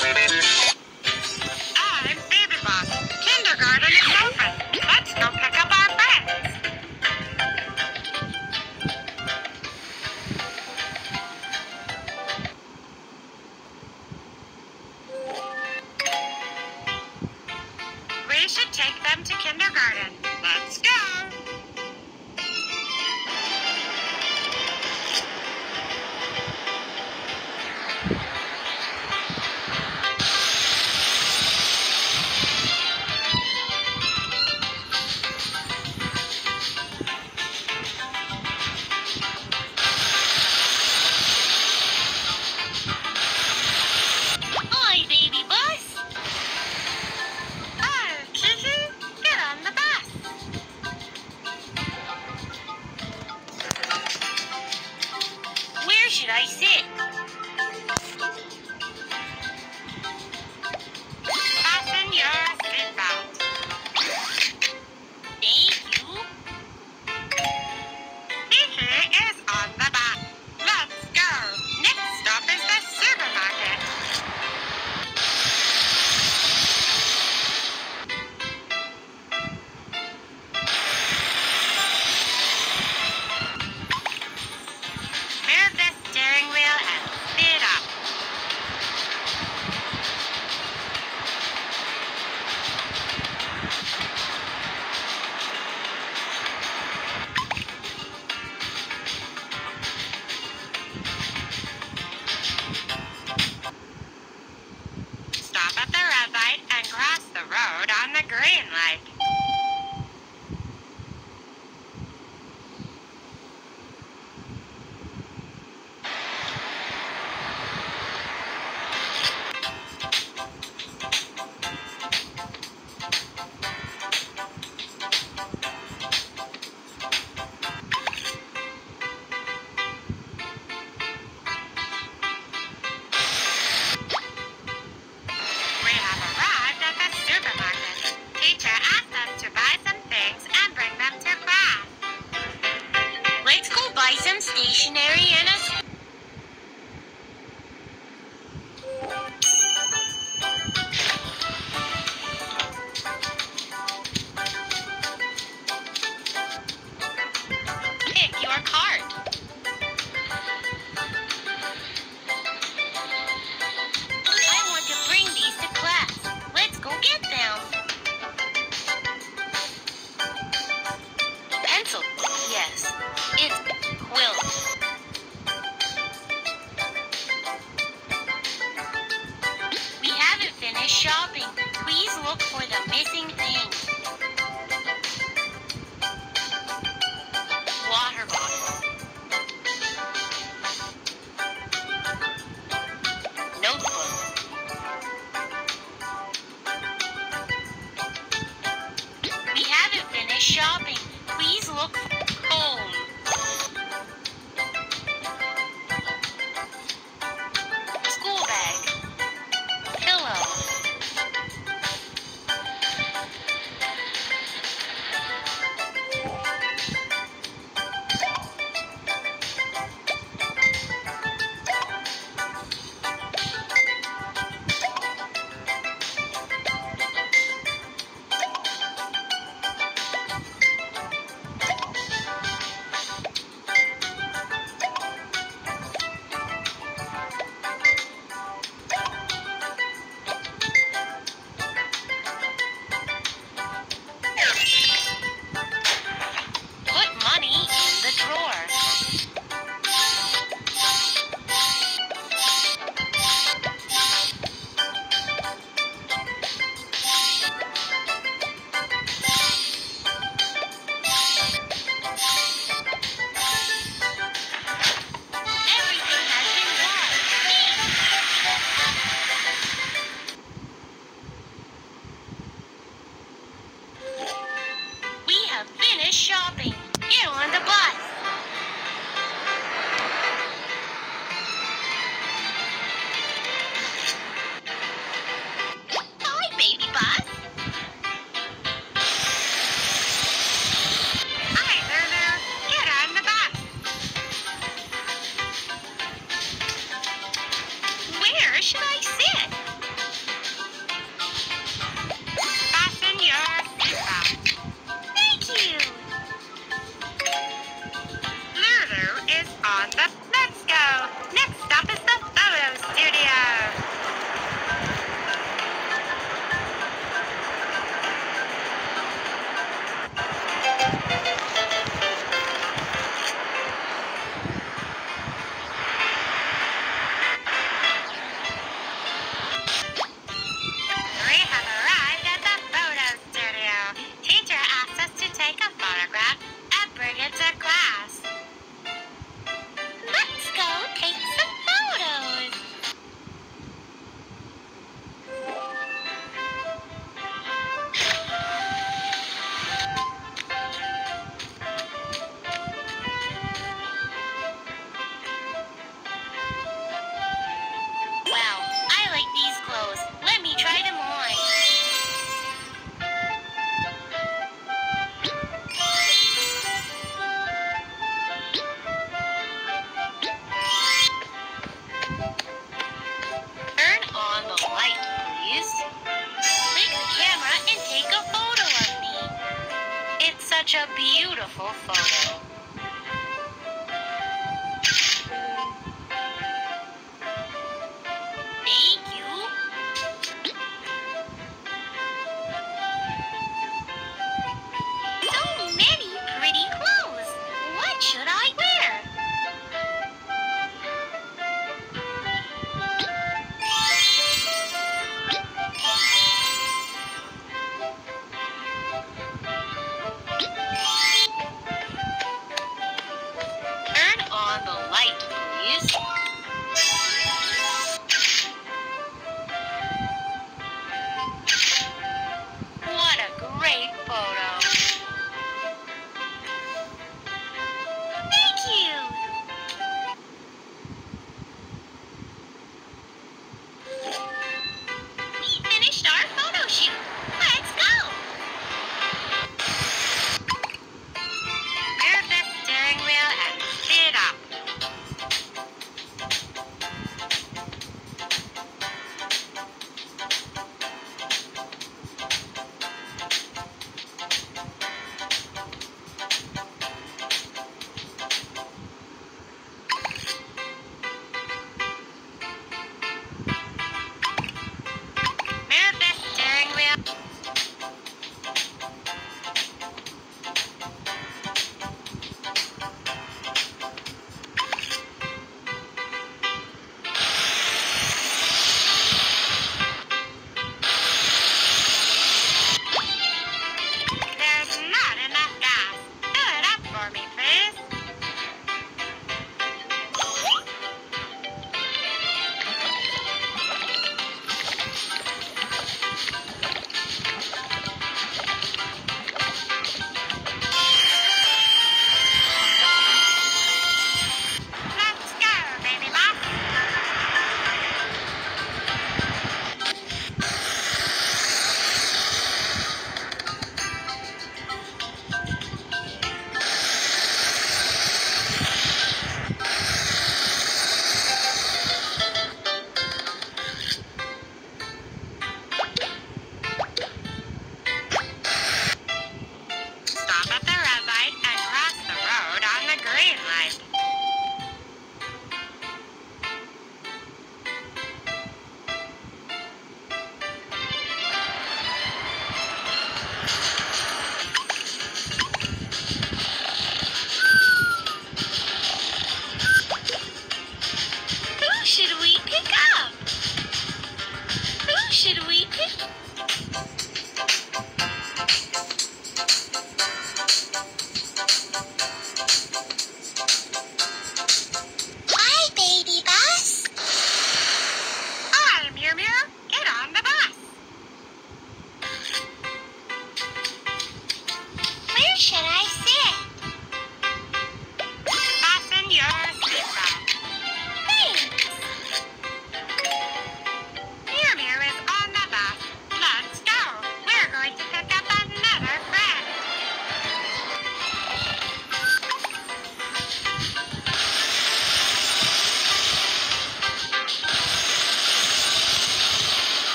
Thank you. I think. stop at the red light and cross the road on the green light. your card. Photo.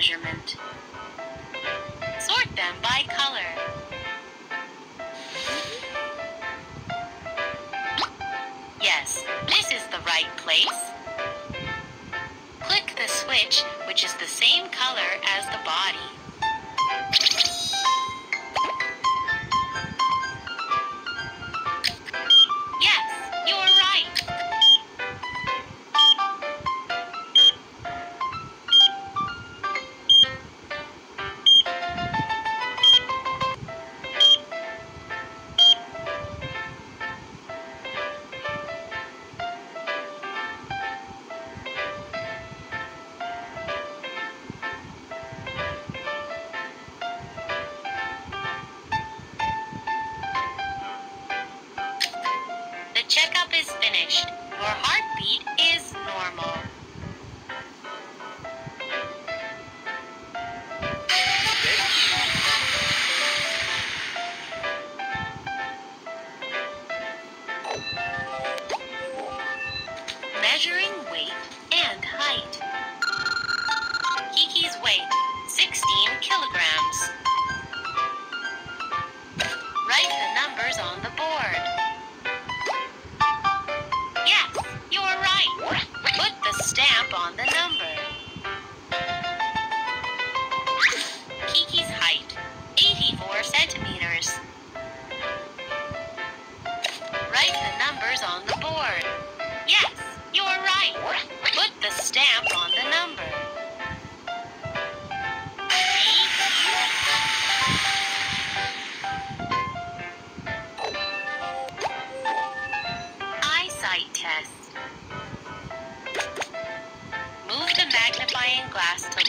measurement. is finished. Your heartbeat is stamp on the number. Eyesight test. Move the magnifying glass to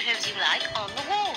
photos you like on the wall.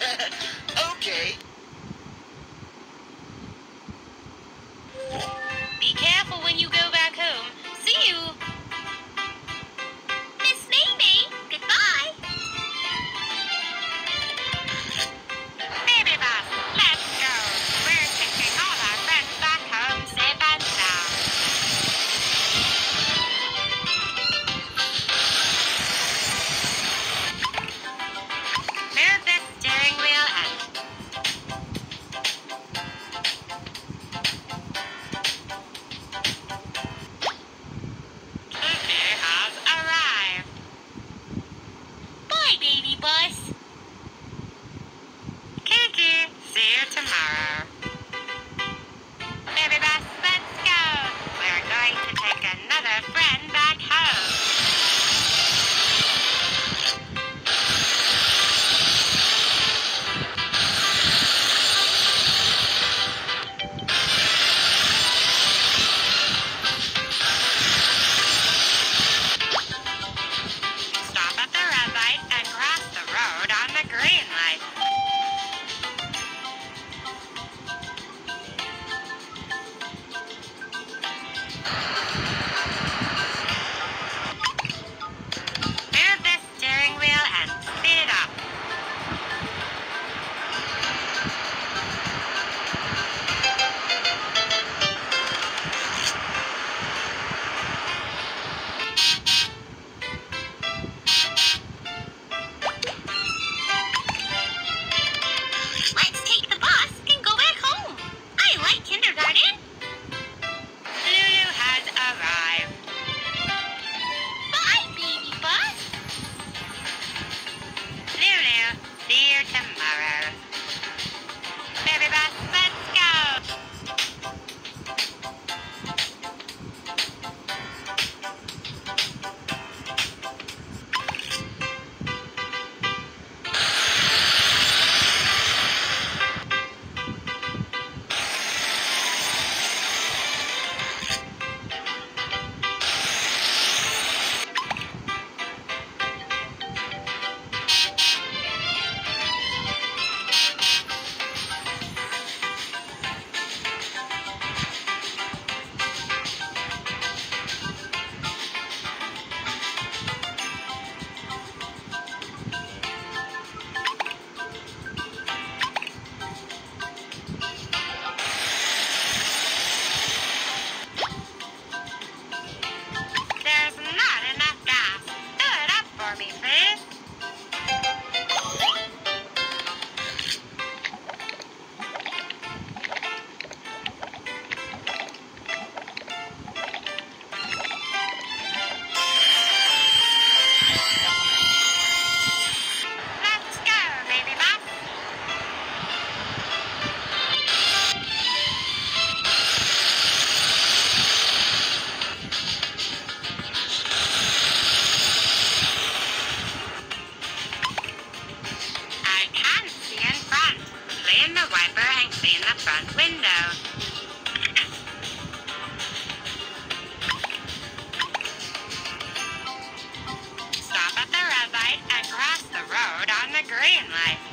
okay. wiper and in the front window. Stop at the red light and cross the road on the green light.